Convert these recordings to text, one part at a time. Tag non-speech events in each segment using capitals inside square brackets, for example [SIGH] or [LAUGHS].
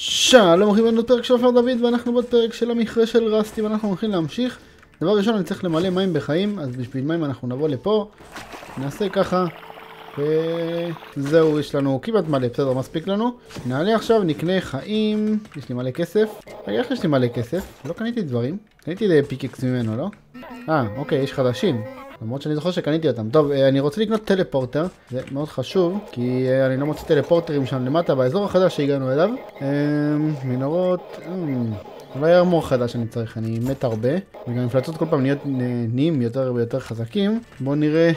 שלום אחים בנו פרק של עופר דוד ואנחנו בפרק של המכרה של רסטי ואנחנו הולכים להמשיך. דבר ראשון אני צריך למלא מים בחיים אז בשביל מים אנחנו נבוא לפה. נעשה ככה וזהו יש לנו כמעט מלא בסדר מספיק לנו. נעלה עכשיו נקנה חיים. יש לי מלא כסף. רגע איך יש לי מלא כסף? לא קניתי דברים. קניתי פיקקס ממנו לא? אה אוקיי יש חדשים למרות שאני זוכר שקניתי אותם. טוב, אה, אני רוצה לקנות טלפורטר, זה מאוד חשוב, כי אה, אני לא מוצא טלפורטרים שם למטה באזור החדש שהגענו אליו. אה, מנהרות, אולי ארמור חדש אני צריך, אני מת הרבה, וגם מפלצות כל פעם נהיות, נהיים יותר ויותר חזקים. בואו נראה,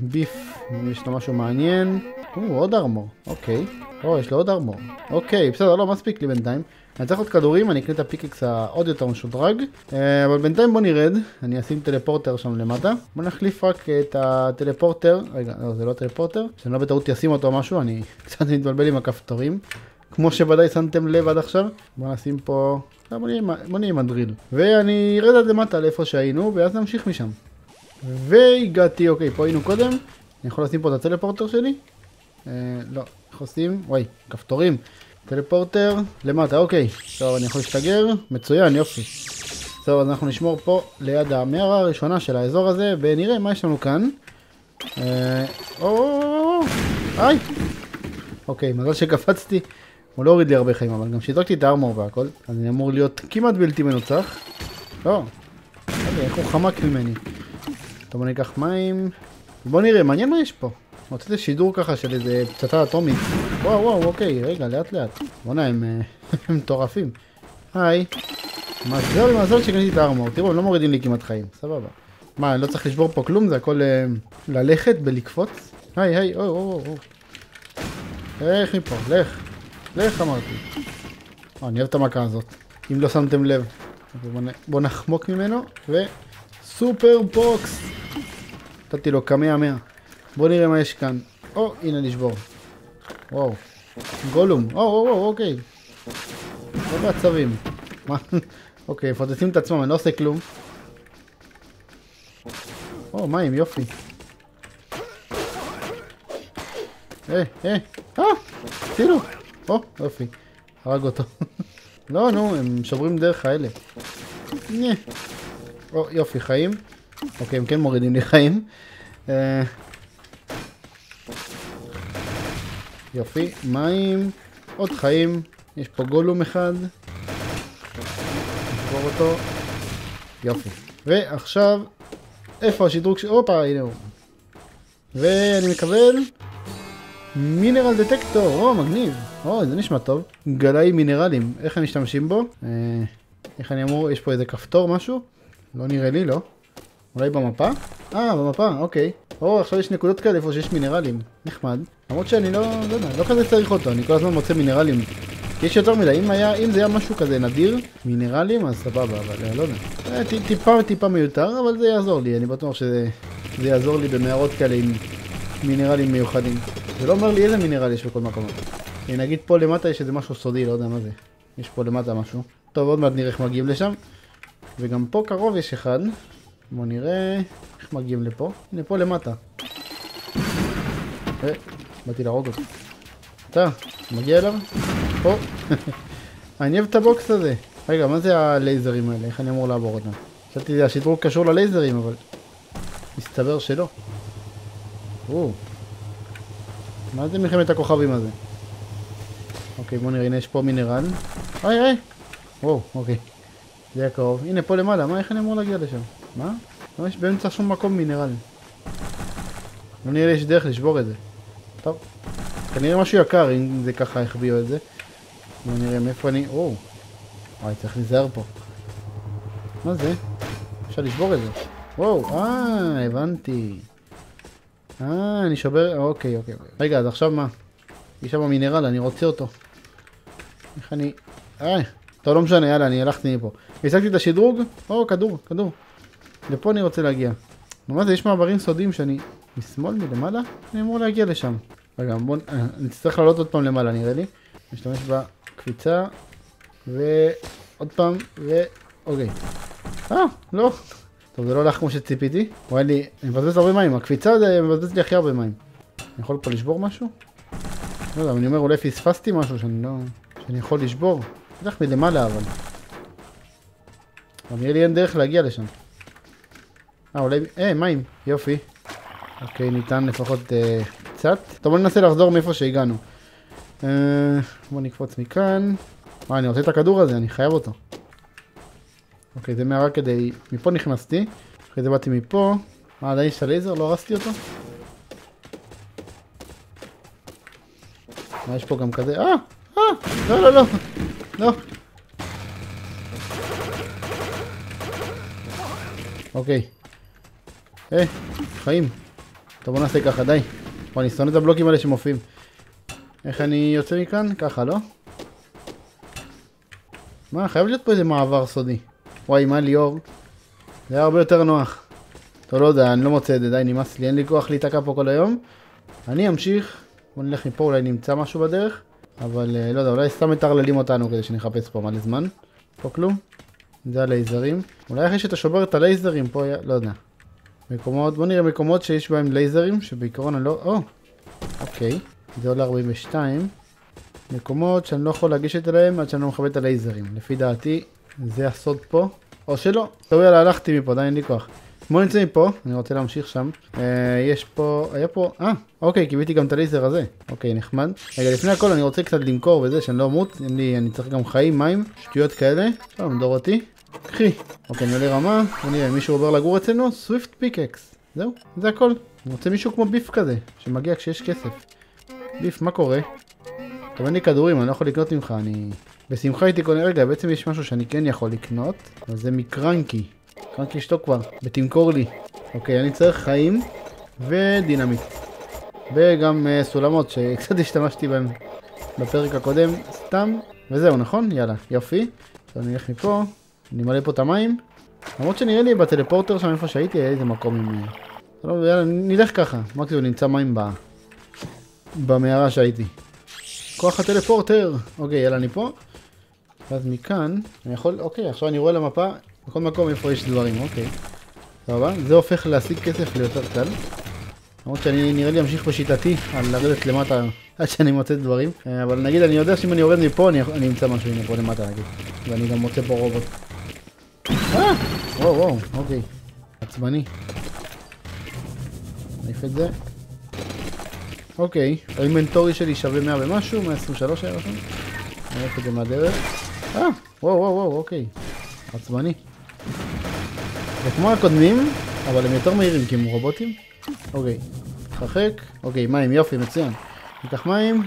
ביף, אם יש לו משהו מעניין. או, עוד ארמור, אוקיי. או, יש לו עוד ארמור. אוקיי, בסדר, לא מספיק לי בינתיים. אני צריך עוד כדורים, אני אקנה את הפיקקס העוד יותר משודרג. אה, אבל בינתיים בוא נרד, אני אשים טלפורטר שם למטה. בוא נחליף רק את הטלפורטר, רגע, לא, זה לא טלפורטר, שאני לא בטעות אשים אותו או משהו, אני [LAUGHS] קצת מתבלבל עם הכפתורים. כמו שוודאי שמתם לב עד עכשיו. בוא נשים פה, אה, בוא נהיה עם הדריל. ואני ארד עד למטה לאיפה שהיינו, ואז נמשיך משם. והגעתי, אוקיי, פה היינו קודם. אני יכול לשים פה את הטלפורטר שלי? אה, לא, איך עושים? וואי, כפתורים. טלפורטר למטה, אוקיי. טוב, אני יכול להשתגר? מצוין, יופי. טוב, אז אנחנו נשמור פה ליד המערה הראשונה של האזור הזה, ונראה מה יש לנו כאן. אה... או... היי! אוקיי, מזל שקפצתי. הוא לא הוריד לי הרבה חיים, אבל גם שידרקתי את הארמור והכל, אז אני אמור להיות כמעט בלתי מנוצח. לא. אוקיי, איך הוא חמק ממני. טוב, בוא ניקח מים. בוא נראה, מעניין מה יש פה. מוצאתי שידור ככה של איזה פצצה אטומית. וואו וואו אוקיי רגע לאט לאט. בואנה [LAUGHS] הם מטורפים. היי. מזל מזל שקניתי את הארמור. תראו הם לא מורידים לי כמעט חיים. סבבה. מה אני לא צריך לשבור פה כלום זה הכל אה, ללכת ולקפוץ? היי היי או או או. לך מפה לך. לך אמרתי. אה, אני אוהב את המכה הזאת. אם לא שמתם לב. בוא נחמוק ממנו וסופר בוקס. נתתי לו קמע מאה. בוא נראה מה יש כאן. או, הנה נשבור. וואו. גולום. או, או, או, אוקיי. לא בעצבים. מה? [LAUGHS] אוקיי, מפוצצים את עצמם, אני לא עושה כלום. או, מים, יופי. אה, אה, אה, תראו. או, יופי. הרג אותו. [LAUGHS] לא, נו, הם שוברים דרך האלה. או, יופי, חיים. אוקיי, הם כן מורידים לי חיים. יופי, מים, עוד חיים, יש פה גולום אחד. נשבור אותו. יופי. ועכשיו, איפה השדרוג ש... הופה, הנה הוא. ואני מקבל מינרל דטקטור, או מגניב, או זה נשמע טוב. גלאי מינרלים, איך הם משתמשים בו? אה, איך אני אמור, יש פה איזה כפתור משהו? לא נראה לי, לא. אולי במפה? אה, במפה, אוקיי. או, עכשיו יש נקודות כאלה איפה שיש מינרלים. נחמד. למרות שאני לא, לא יודע, לא כזה צריך אותו, אני כל הזמן מוצא מינרלים. יש יותר מדי, אם, היה, אם זה היה משהו כזה נדיר, מינרלים, אז סבבה, אבל אה, לא יודע. אה, טיפה טיפה מיותר, אבל זה יעזור לי, אני בטוח שזה יעזור לי במערות כאלה עם מינרלים מיוחדים. זה לא אומר לי איזה מינרל יש בכל מקום. נגיד פה למטה יש איזה משהו סודי, לא יודע מה זה. יש פה למטה משהו. טוב, עוד מעט נראה איך מגיעים לשם. וגם פה קרוב יש אחד. בואו נראה איך מגיעים לפה. הנה פה למטה. אה, באתי להרוג אותו. אתה, מגיע אליו? פה. [LAUGHS] אני אוהב את הבוקס הזה. רגע, מה זה הלייזרים האלה? איך אני אמור לעבור אותם? חשבתי שהשדרוג קשור ללייזרים, אבל... מסתבר שלא. או. מה זה מלחמת הכוכבים הזה? אוקיי, בוא נראה, הנה יש פה מינרל. היי היי! וואו, אוקיי. זה היה קרוב. הנה פה למעלה, מה, איך אני אמור להגיע לשם? מה? לא יש באמצע שום מקום מינרלים. לא נראה לי יש דרך לשבור את זה. טוב. כנראה משהו יקר אם זה ככה החביאו את זה. בוא נראה מאיפה אני... או! וואי, צריך להיזהר פה. מה זה? אפשר לשבור את זה. וואו, אה, הבנתי. אה, אני שובר... אוקיי, אוקיי. רגע, אז עכשיו מה? יש שם מינרל, אני רוצה אותו. איך אני... אה, טוב, לא משנה, יאללה, אני הלכתי מפה. השגתי את השדרוג? או, כדור, כדור. לפה אני רוצה להגיע. מה זה, יש מעברים סודיים שאני... משמאל, מלמעלה? אני אמור להגיע לשם. רגע, בוא... נצטרך לעלות עוד פעם למעלה, נראה לי. נשתמש בקפיצה. ועוד פעם, ו... אוקיי. אה, לא. טוב, זה לא הולך כמו שציפיתי. הוא היה לי... אני מבזבז הרבה מים. הקפיצה זה מבזבז לי הכי הרבה מים. אני יכול פה לשבור משהו? לא יודע, אני אומר, אולי פספסתי משהו שאני לא... שאני יכול לשבור. בטח מלמעלה אבל. אבל נראה לי אין דרך להגיע לשם. אה, אולי... אה, מים. יופי. אוקיי, ניתן לפחות אה, קצת. טוב, בוא ננסה לחזור מאיפה שהגענו. אה, בוא נקפוץ מכאן. אה, אני רוצה את הכדור הזה, אני חייב אותו. אוקיי, זה מערה כדי... מפה נכנסתי. אחרי זה באתי מפה. אה, עדיין יש את הלייזר? לא הרסתי אותו? מה יש פה גם כזה? אה! אה! לא, לא, לא! לא! אוקיי. אה, חיים. טוב, בוא נעשה ככה, די. בוא, אני שונא את הבלוקים האלה שמופיעים. איך אני יוצא מכאן? ככה, לא? מה, חייב להיות פה איזה מעבר סודי. וואי, מה ליאור? זה היה הרבה יותר נוח. טוב, לא יודע, אני לא מוצא את זה, די, נמאס לי, אין לי כוח להיתקע פה כל היום. אני אמשיך, בוא נלך מפה, אולי נמצא משהו בדרך. אבל אה, לא יודע, אולי סתם מטרללים אותנו כדי שנחפש פה מלא זמן. פה כלום. זה הלייזרים. אולי אחרי שאתה שובר את הלייזרים פה, לא יודע. מקומות, בוא נראה מקומות שיש בהם לייזרים, שבעיקרון אני לא... או, אוקיי. זה עולה 42. מקומות שאני לא יכול לגשת אליהם עד שאני לא מכבד את הלייזרים. לפי דעתי, זה הסוד פה. או שלא. טוב יאללה, הלכתי מפה, די אין לי כוח. בוא נצא מפה, אני רוצה להמשיך שם. אה, יש פה, היה פה, אה, אוקיי, קיבלתי גם את הלייזר הזה. אוקיי, נחמד. רגע, לפני הכל אני רוצה קצת למכור וזה, שאני לא אמות. אני צריך גם חיים, מים, שטויות כאלה. שלום, דורותי. קחי. אוקיי, אני עולה רמה. בוא נראה, מישהו עובר לגור אצלנו? סוויפט פיקקס. זהו, זה הכל. אני רוצה מישהו כמו ביף כזה, שמגיע כשיש כסף. ביף, מה קורה? טוב, אין לי כדורים, אני לא יכול לקנות ממך, אני... בשמחה הייתי קונה, רגע, בעצם יש משהו שאני כן יכול לקנות, אז זה מקרנקי. קרנקי שתוק כבר, ותמכור לי. אוקיי, אני צריך חיים ודינמיט. וגם uh, סולמות שקצת [LAUGHS] השתמשתי בהם בפרק הקודם, סתם, וזהו, נכון? יאללה, יופי. עכשיו אני אלך מפה, אני מלא פה את המים. למרות שנראה לי בטלפורטר שם איפה שהייתי, היה איזה מקום עם... לא, יאללה, נלך ככה, מקסימום נמצא מים ב... במערה שהייתי. כוח הטלפורטר! אוקיי, יאללה, אני פה. ואז מכאן, אני יכול, אוקיי, עכשיו אני רואה למפה, בכל מקום איפה יש דברים, אוקיי. סבבה, זה הופך להשיג כסף ליותר קל. למרות שאני נראה לי אמשיך בשיטתי על לרדת למטה עד שאני מוצא דברים. אה, אבל נגיד אני יודע שאם אני יורד מפה אני אמצא משהו, הנה פה למטה נגיד. ואני גם מוצא פה רובוט. אה! וואו וואו, אוקיי. עצבני. נעיף את זה. אוקיי, האינבנטורי שלי שווה 100 ומשהו, 123 היה רשום. נעיף את זה מהדרך. אה, וואו וואו וואו, אוקיי. עצבני. זה כמו הקודמים, אבל הם יותר מהירים כי הם רובוטים. אוקיי, תרחק. אוקיי, מים, יופי, מצוין. ניקח מים,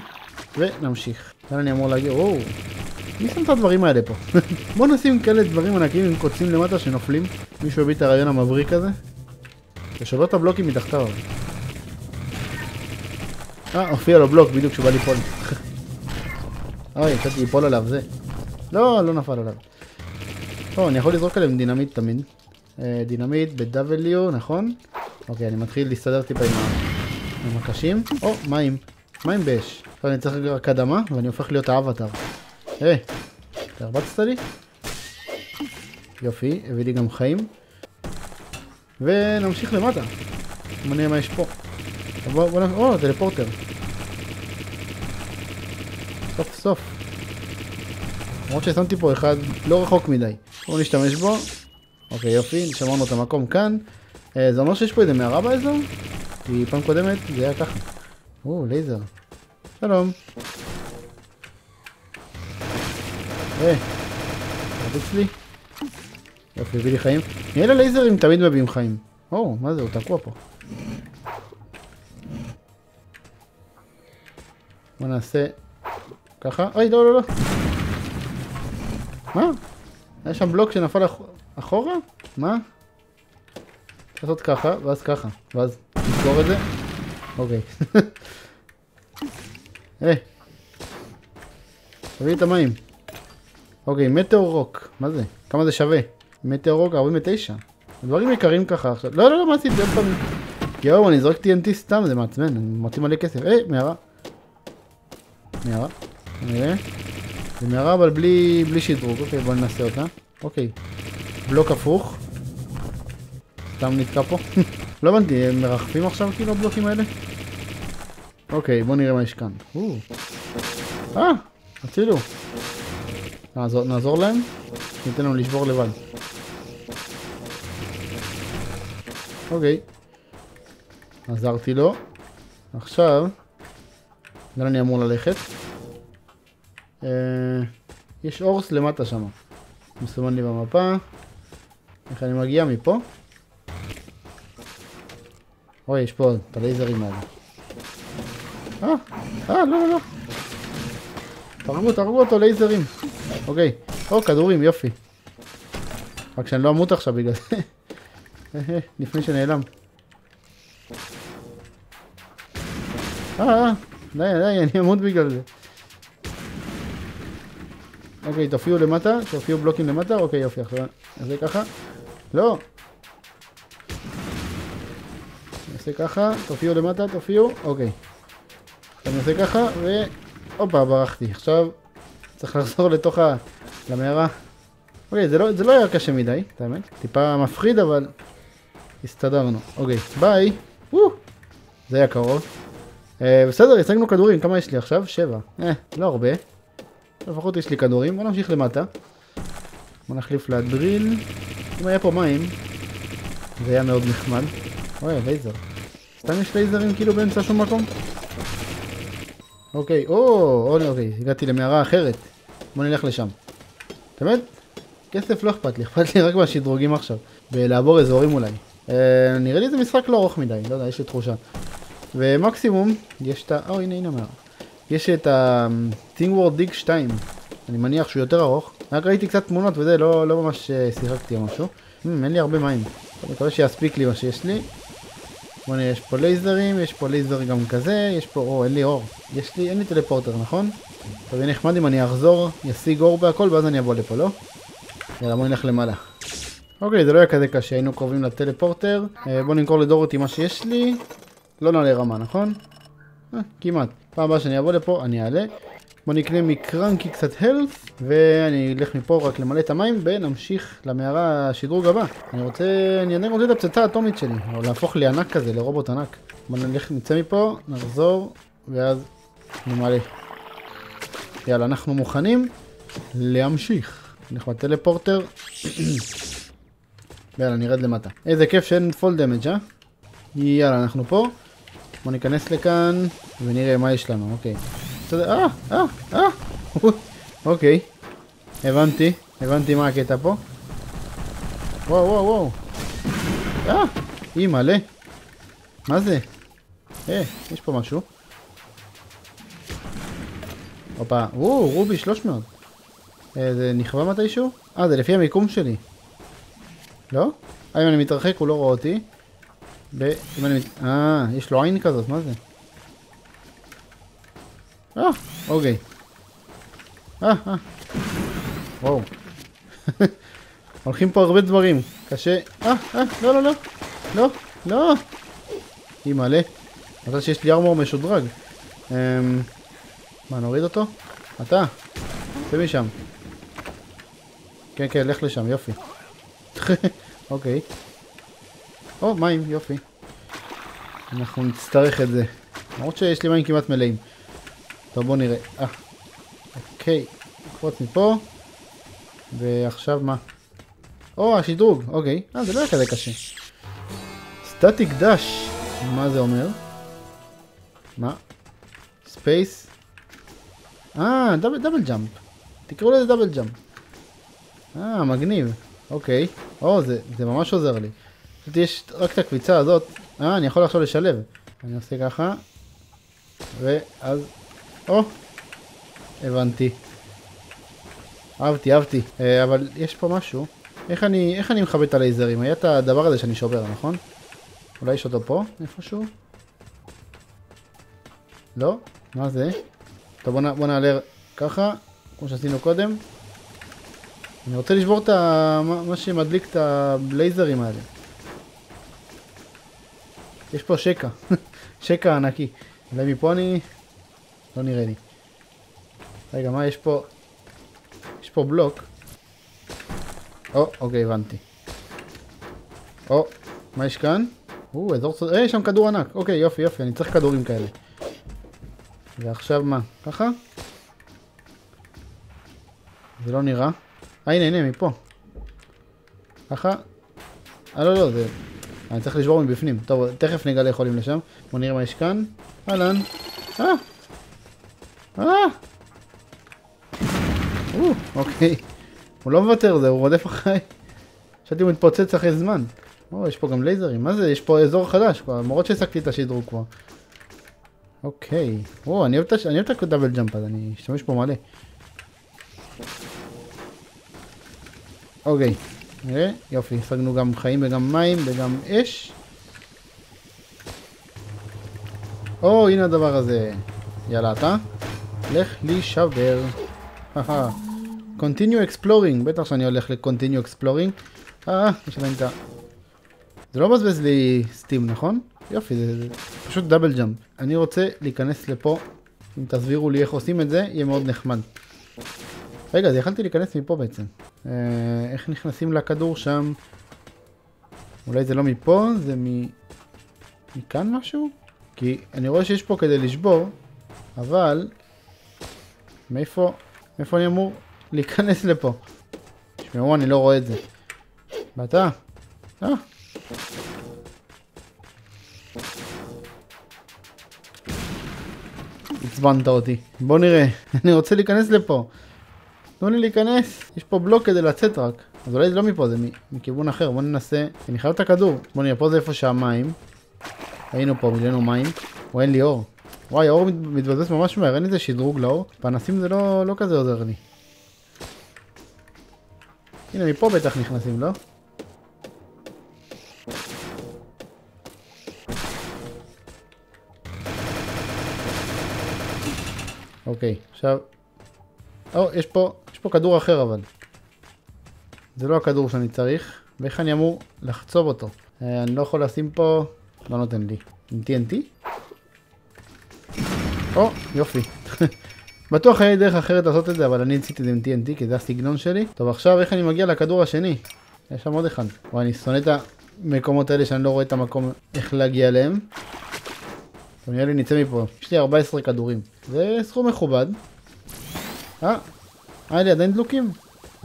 ונמשיך. כאן אני אמור להגיע, וואו. מי שם את הדברים האלה פה? [LAUGHS] בוא נשים כאלה דברים ענקים עם קוצים למטה שנופלים. מישהו הביא את הרעיון המבריק הזה. תשובר את הבלוקים מתחתיו. אה, הופיע לו בלוק בדיוק כשבא ליפול. [LAUGHS] אוי, יצאתי ליפול עליו, זה. לא, לא נפל עליו. טוב, אני יכול לזרוק עליהם דינמיט תמיד. אה, דינמיט ב-W, נכון? אוקיי, אני מתחיל להסתדר טיפה עם, המקשים. או, מים. מים באש. עכשיו אני צריך רק אדמה, ואני הופך להיות האבטר. היי, אתה הרבצת לי? יופי, הביא לי גם חיים. ונמשיך למטה. בוא נראה מה יש פה. בוא, בוא או, טלפורטר. סוף סוף. למרות ששמתי פה אחד לא רחוק מדי. בואו נשתמש בו. אוקיי, יופי, שמרנו את המקום כאן. אה, זה אומר שיש פה איזה מערה באזור? כי פעם קודמת זה היה ככה. או, לייזר. שלום. אה, תרביץ לי. יופי, הביא לי חיים. נראה לי לייזרים תמיד מביאים חיים. או, מה זה, הוא תקוע פה. בוא נעשה ככה. אוי, לא, לא, לא. מה? היה שם בלוק שנפל אח... אחורה? מה? צריך לעשות ככה, ואז ככה, ואז לסגור את זה. אוקיי. [LAUGHS] היי. תביא את המים. אוקיי, מטאור רוק. מה זה? כמה זה שווה? מטאור רוק 49. דברים יקרים ככה עכשיו. לא, לא, לא, מה עשיתי עוד פעם? יואו, אני זורק TNT סתם, זה מעצבן, אני מוציא מלא כסף. היי, מערה. מערה. נראה. זה מערה אבל בלי, בלי שדרוג. אוקיי, בוא ננסה אותה. אוקיי. בלוק הפוך. סתם נתקע פה. [LAUGHS] לא הבנתי, הם מרחפים עכשיו כאילו הבלוקים האלה? אוקיי, בוא נראה מה יש כאן. אה, הצילו. נעזור, נעזור להם? ניתן לנו לשבור לבד. אוקיי. עזרתי לו. עכשיו, לאן אני אמור ללכת? אה, יש אורס למטה שם. מסומן לי במפה. איך אני מגיע מפה? אוי, יש פה את הלייזרים האלה. אה, אה, לא, לא, לא. תהרגו, תהרגו אותו, לייזרים. אוקיי. או, כדורים, יופי. רק שאני לא אמות עכשיו בגלל זה. [LAUGHS] לפני שנעלם. אה, אה, די, די, אני אמות בגלל זה. אוקיי, תופיעו למטה, תופיעו בלוקים למטה, אוקיי, יופי, עכשיו נעשה ככה. לא. נעשה ככה, תופיעו למטה, תופיעו, אוקיי. אני עושה ככה, ו... הופה, ברחתי. עכשיו צריך לחזור לתוך ה... למערה. אוקיי, זה לא, זה לא היה קשה מדי, את האמת. טיפה מפחיד, אבל הסתדרנו. אוקיי, ביי. וואו. זה היה קרוב. אה, בסדר, השגנו כדורים, כמה יש לי עכשיו? שבע. אה, לא הרבה. לפחות יש לי כדורים. בוא נמשיך למטה. בוא נחליף לדריל. אם היה פה מים, זה היה מאוד נחמד. אוי, לייזר. סתם יש לייזרים כאילו באמצע שום מקום? אוקיי, או, אוקיי, הגעתי למערה אחרת. בוא נלך לשם. באמת? כסף לא אכפת לי, אכפת לי רק מהשדרוגים עכשיו. ולעבור אזורים אולי. אה, נראה לי זה משחק לא ארוך מדי, לא יודע, יש לי תחושה. ומקסימום, יש את ה... או, הנה, הנה המערה. יש את ה-Thing World Dig 2. אני מניח שהוא יותר ארוך. רק ראיתי קצת תמונות וזה, לא, לא ממש אה, שיחקתי או משהו. Hmm, אין לי הרבה מים. אני מקווה שיספיק לי מה שיש לי. בוא נראה, יש פה לייזרים, יש פה לייזר גם כזה, יש פה, או, אין לי אור. יש לי, אין לי טלפורטר, נכון? טוב, יהיה נחמד אם אני אחזור, ישיג אור והכל, ואז אני אבוא לפה, לא? יאללה, בוא נלך למעלה. אוקיי, זה לא היה כזה קשה, היינו קרובים לטלפורטר. אה, בוא נמכור לדורותי מה שיש לי. לא נעלה רמה, נכון? אה, כמעט. פעם הבאה שאני אבוא לפה, אני אעלה. בוא נקנה מקרנקי קצת הלף, ואני אלך מפה רק למלא את המים, ונמשיך למערה השדרוג הבא. אני רוצה, אני עדיין רוצה את הפצצה האטומית שלי, או להפוך לי ענק כזה, לרובוט ענק. בוא נלך, נצא מפה, נחזור, ואז נמלא. יאללה, אנחנו מוכנים להמשיך. נלך בטלפורטר. [COUGHS] יאללה, נרד למטה. איזה כיף שאין פול דמג' אה? יאללה, אנחנו פה. בוא ניכנס לכאן ונראה מה יש לנו, אוקיי. אה, אה, אה, אוקיי. הבנתי, הבנתי מה הקטע פה. וואו, וואו, וואו. אה, אי מלא. מה זה? אה, יש פה משהו. הופה, וואו, רובי 300. אה, זה נכבה מתישהו? אה, זה לפי המיקום שלי. לא? אה, אם אני מתרחק הוא לא רואה אותי. ב... אם אני... אה, יש לו עין כזאת, מה זה? אה, אוקיי. אה, אה. וואו. [LAUGHS] הולכים פה הרבה דברים. קשה. אה, אה, לא, לא, לא. לא, לא. היא מלא. מזל שיש לי ארמור משודרג. אמ... מה, נוריד אותו? אתה. צא משם. כן, כן, לך לשם, יופי. [LAUGHS] אוקיי. או, מים, יופי. אנחנו נצטרך את זה. למרות שיש לי מים כמעט מלאים. טוב, בוא נראה. אה. אוקיי. נקפוץ מפה. ועכשיו מה? או, השדרוג, אוקיי. אה, זה לא היה כזה קשה. static dash. מה זה אומר? מה? space? אה, double, double jump. תקראו לזה double jump. אה, מגניב. אוקיי. או, זה, זה ממש עוזר לי. פשוט יש רק את הקביצה הזאת. אה, אני יכול עכשיו לשלב. אני עושה ככה. ואז... או! הבנתי. אהבתי, אהבתי. אה, אבל יש פה משהו. איך אני, איך אני מכבה את הלייזרים? היה את הדבר הזה שאני שובר, נכון? אולי יש אותו פה? איפשהו? לא? מה זה? טוב, בוא, בוא נעלה ככה, כמו שעשינו קודם. אני רוצה לשבור את ה... מה שמדליק את הבלייזרים האלה. יש פה שקע. [LAUGHS] שקע ענקי. אולי מפה אני... לא נראה לי. רגע, מה יש פה? יש פה בלוק. או, אוקיי, הבנתי. או, מה יש כאן? או, אזור סוד... אה, יש שם כדור ענק. אוקיי, יופי, יופי, אני צריך כדורים כאלה. ועכשיו מה? ככה? זה לא נראה. אה, הנה, הנה, מפה. ככה. אה, לא, לא, זה... אני צריך לשבור מבפנים. טוב, תכף נגלה איך עולים לשם. בוא נראה מה יש כאן. אהלן. אה! אה! או, אוקיי. הוא לא מוותר זה, הוא רודף אחריי. חשבתי הוא מתפוצץ אחרי זמן. או, יש פה גם לייזרים. מה זה? יש פה אזור חדש כבר, למרות שהעסקתי את השדרוג כבר. אוקיי. או, אני אוהב את הדאבל ג'אמפ הזה, אני אשתמש פה מלא. אוקיי. נראה, יופי, השגנו גם חיים וגם מים וגם אש. או, הנה הדבר הזה. יאללה, אתה. לך להישבר. continue exploring, בטח שאני הולך ל-continue exploring. אה, יש עדיין את ה... זה לא מבזבז לי סטים, נכון? יופי, זה, זה פשוט דאבל ג'אמפ. אני רוצה להיכנס לפה, אם תסבירו לי איך עושים את זה, יהיה מאוד נחמד. רגע, אז יכלתי להיכנס מפה בעצם. אה, איך נכנסים לכדור שם? אולי זה לא מפה, זה מ... מכאן משהו? כי אני רואה שיש פה כדי לשבור, אבל... מאיפה... מאיפה אני אמור להיכנס לפה? תשמעו, אני לא רואה את זה. ואתה? אה. עצבנת אותי. בוא נראה. [LAUGHS] אני רוצה להיכנס לפה. תנו לי להיכנס. יש פה בלוק כדי לצאת רק. אז אולי זה לא מפה, זה מכיוון אחר. בוא ננסה. אני חייב את הכדור. בוא נראה, פה זה איפה שהמים. היינו פה, מילאנו מים. או אין לי אור. וואי, האור מתבזבז ממש מהר, אין איזה שדרוג לאור. פנסים זה לא, לא כזה עוזר לי. הנה, מפה בטח נכנסים, לא? אוקיי, עכשיו... או, יש פה, יש פה כדור אחר אבל. זה לא הכדור שאני צריך, ואיך אני אמור לחצוב אותו? אה, אני לא יכול לשים פה... לא נותן לי. עם TNT? או, יופי. בטוח היה דרך אחרת לעשות את זה, אבל אני עשיתי את זה עם TNT, כי זה הסגנון שלי. טוב, עכשיו איך אני מגיע לכדור השני? יש שם עוד אחד. וואי, אני שונא את המקומות האלה שאני לא רואה את המקום איך להגיע אליהם. טוב, נראה לי נצא מפה. יש לי 14 כדורים. זה סכום מכובד. אה, היה לי עדיין דלוקים?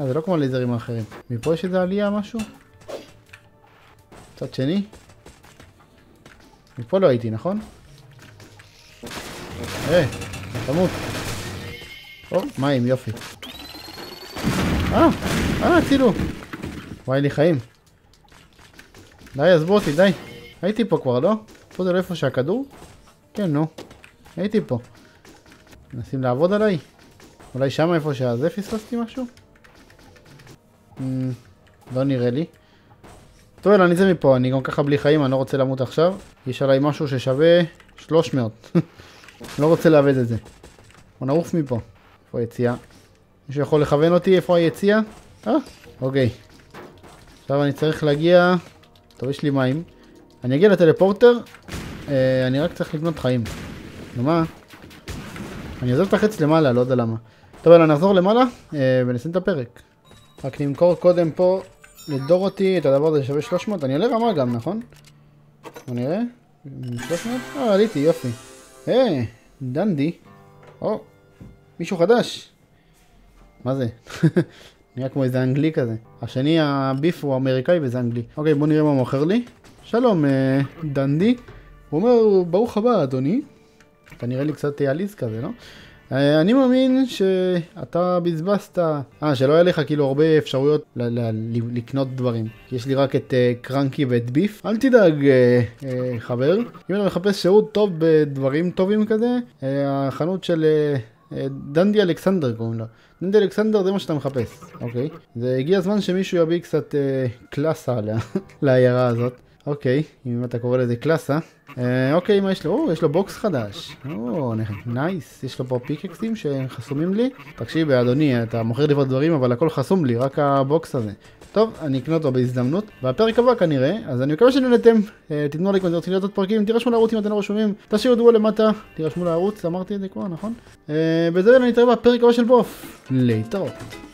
אה, זה לא כמו הלייזרים האחרים. מפה יש איזה עלייה משהו? צד שני? מפה לא הייתי, נכון? אה, תמות. או, מים, יופי. אה, אה, הצילו. וואי לי חיים. די, עזבו אותי, די. הייתי פה כבר, לא? פה זה לא איפה שהכדור? כן, נו. הייתי פה. מנסים לעבוד עליי? אולי שם איפה שהזה פספסתי משהו? Mm, לא נראה לי. טוב, אני אצא מפה, אני גם ככה בלי חיים, אני לא רוצה למות עכשיו. יש עליי משהו ששווה 300. [LAUGHS] לא רוצה לאבד את זה. בוא נעוף מפה. איפה היציאה? מישהו יכול לכוון אותי איפה היציאה? אה, אוקיי. עכשיו אני צריך להגיע... טוב, יש לי מים. אני אגיע לטלפורטר, אה, אני רק צריך לבנות חיים. נו מה? אני עוזב את החץ למעלה, לא יודע למה. טוב, יאללה, נחזור למעלה אה, ונסיים את הפרק. רק נמכור קודם פה לדורותי את הדבר הזה שווה 300. אני עולה רמה גם, נכון? בוא נראה. 300? אה, עליתי, יופי. אה, דנדי. או, מישהו חדש. מה זה? [LAUGHS] נראה כמו איזה אנגלי כזה. השני, הביף הוא אמריקאי וזה אנגלי. אוקיי, בוא נראה מה מוכר לי. שלום, אה, דנדי. הוא אומר, ברוך הבא, אדוני. אתה נראה לי קצת עליז כזה, לא? אה, אני מאמין שאתה בזבזת, אה, שלא היה לך כאילו הרבה אפשרויות לקנות דברים. יש לי רק את uh, קרנקי ואת ביף. אל תדאג, uh, uh, חבר. אם אתה מחפש שירות טוב בדברים טובים כזה, uh, החנות של uh, דנדי אלכסנדר קוראים לו. דנדי אלכסנדר זה מה שאתה מחפש, אוקיי? זה הגיע הזמן שמישהו יביא קצת קלאסה [LAUGHS] לעיירה הזאת. אוקיי, אם אתה קורא לזה קלאסה. אה, אוקיי, מה יש לו? או, יש לו box חדש. או, nice. יש לו פה פיקקסים שחסומים לי. תקשיב, אדוני, אתה מוכר לי כבר דברים, אבל הכל חסום לי, רק ה box הזה. טוב, אני אקנה אותו בהזדמנות. והפרק הבא כנראה, אז אני מקווה שנהנתם. אה, תיתנו לייק אם אתם רוצים לראות עוד פרקים, תירשמו לערוץ אם אתם לא רשומים. תשאירו דברו למטה, תירשמו לערוץ, אמרתי את זה כבר, נכון? אה, בזה אני אתראה בפרק הבא של בוף. להתראות.